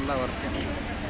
i love